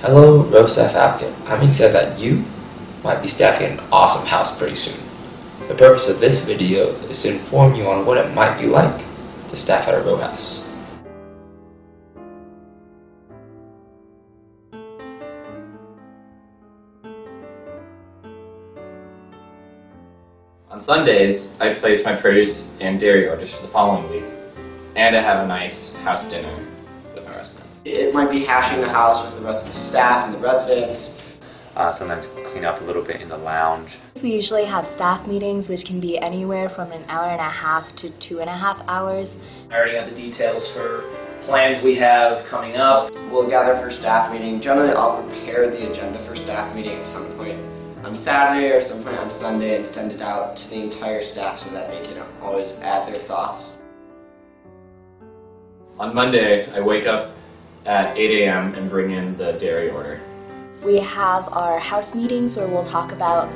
Hello, Staff Applicant. I'm excited that you might be staffing an awesome house pretty soon. The purpose of this video is to inform you on what it might be like to staff at a row house. On Sundays, I place my produce and dairy orders for the following week, and I have a nice house dinner. It might be hashing the house with the rest of the staff and the residents. Uh, sometimes clean up a little bit in the lounge. We usually have staff meetings, which can be anywhere from an hour and a half to two and a half hours. I already have the details for plans we have coming up. We'll gather for staff meeting. Generally, I'll prepare the agenda for staff meeting at some point on Saturday or some point on Sunday and send it out to the entire staff so that they can always add their thoughts. On Monday, I wake up at 8 a.m. and bring in the dairy order. We have our house meetings where we'll talk about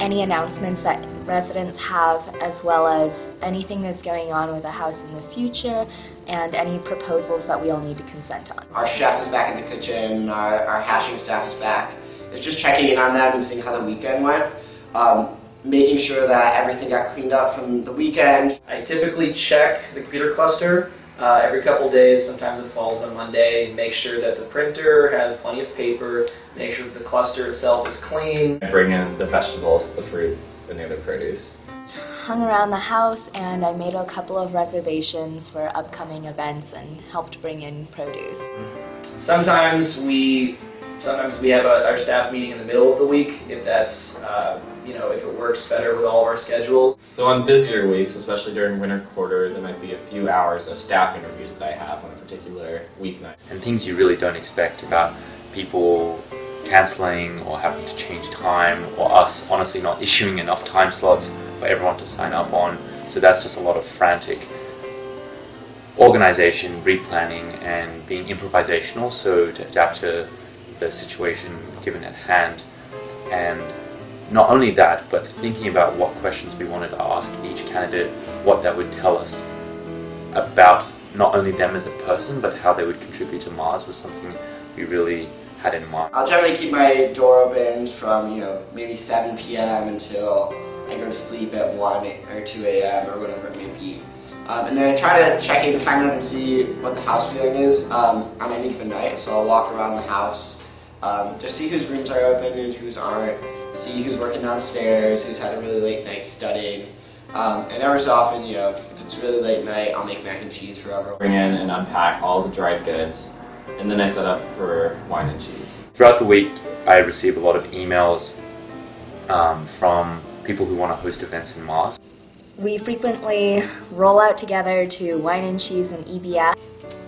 any announcements that residents have as well as anything that's going on with the house in the future and any proposals that we all need to consent on. Our chef is back in the kitchen, our, our hashing staff is back. It's just checking in on them and seeing how the weekend went. Um, making sure that everything got cleaned up from the weekend. I typically check the computer cluster uh, every couple days. Sometimes it falls on Monday. Make sure that the printer has plenty of paper. Make sure that the cluster itself is clean. Bring in the vegetables, the fruit, the other produce. Hung around the house and I made a couple of reservations for upcoming events and helped bring in produce. Sometimes we sometimes we have a, our staff meeting in the middle of the week if that's uh, you know if it works better with all of our schedules. So on busier weeks, especially during winter quarter, there might be a few hours of staff interviews that I have on a particular weeknight. And things you really don't expect about people cancelling or having to change time or us honestly not issuing enough time slots for everyone to sign up on. So that's just a lot of frantic organization, replanning, and being improvisational, so to adapt to the situation given at hand. And not only that, but thinking about what questions we wanted to ask each candidate, what that would tell us about not only them as a person, but how they would contribute to Mars was something we really had in mind. I'll generally keep my door open from, you know, maybe 7 p.m. until I go to sleep at 1 or 2 a.m. or whatever it may be. Um, and then I try to check in kind of and see what the house feeling is um, on any given night. So I'll walk around the house, um, just see whose rooms are open and whose aren't, see who's working downstairs, who's had a really late night studying. Um, and every so often, you know, if it's really late night, I'll make mac and cheese for everyone. Bring in and unpack all the dried goods, and then I set up for wine and cheese. Throughout the week, I receive a lot of emails um, from people who want to host events in Mars. We frequently roll out together to Wine and Cheese and EBS.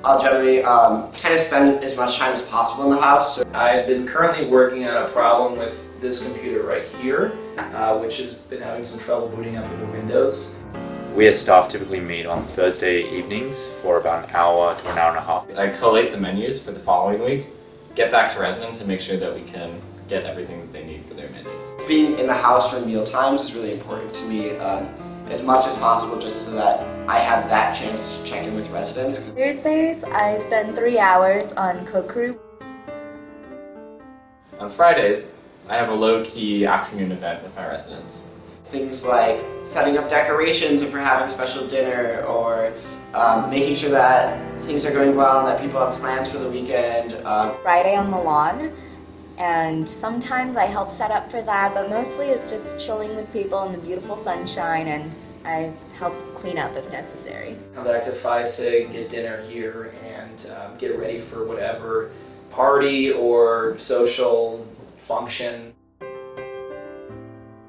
I'll generally um, kind of spend as much time as possible in the house. So I've been currently working on a problem with this computer right here, uh, which has been having some trouble booting up into Windows. We as staff typically meet on Thursday evenings for about an hour to an hour and a half. I collate the menus for the following week, get back to residents, and make sure that we can get everything that they need for their menus. being in the house for meal times is really important to me. Um, as much as possible just so that I have that chance to check in with residents. Thursdays, I spend three hours on Cook Crew. On Fridays, I have a low-key afternoon event with my residents. Things like setting up decorations if we're having special dinner or um, making sure that things are going well and that people have plans for the weekend. Um, Friday on the lawn. And sometimes I help set up for that, but mostly it's just chilling with people in the beautiful sunshine and I help clean up if necessary. Come back to Sig, get dinner here, and um, get ready for whatever party or social function.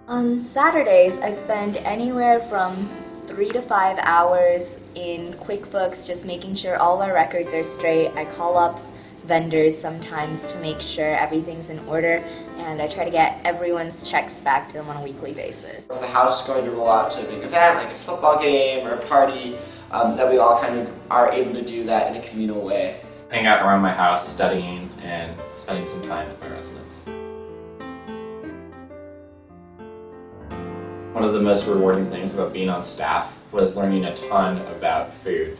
On Saturdays, I spend anywhere from three to five hours in QuickBooks just making sure all our records are straight. I call up vendors sometimes to make sure everything's in order, and I try to get everyone's checks back to them on a weekly basis. the house is going to roll out to a big event like a football game or a party, um, that we all kind of are able to do that in a communal way. Hang out around my house, studying, and spending some time with my residents. One of the most rewarding things about being on staff was learning a ton about food.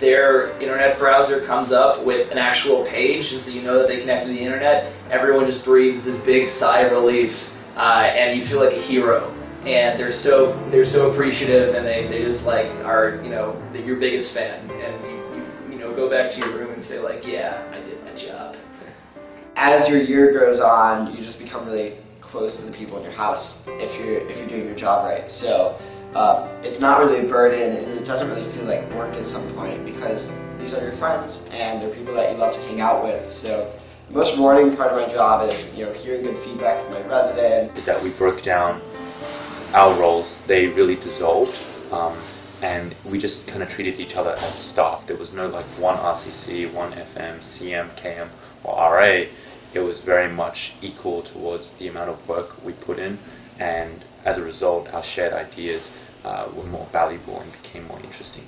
Their internet browser comes up with an actual page, and so you know that they connect to the internet, everyone just breathes this big sigh of relief, uh, and you feel like a hero. And they're so they're so appreciative, and they, they just like are you know your biggest fan, and you, you you know go back to your room and say like yeah I did my job. As your year goes on, you just become really close to the people in your house if you're if you're doing your job right. So uh, it's not really a burden, and it doesn't really feel like work at some point because these are your friends and they're people that you love to hang out with. So the most rewarding part of my job is you know hearing good feedback from my residents. is that we broke down our roles. They really dissolved, um, and we just kind of treated each other as staff. There was no like one RCC, one FM, CM, KM, or RA. It was very much equal towards the amount of work we put in, and as a result, our shared ideas uh, were more valuable and became more interesting.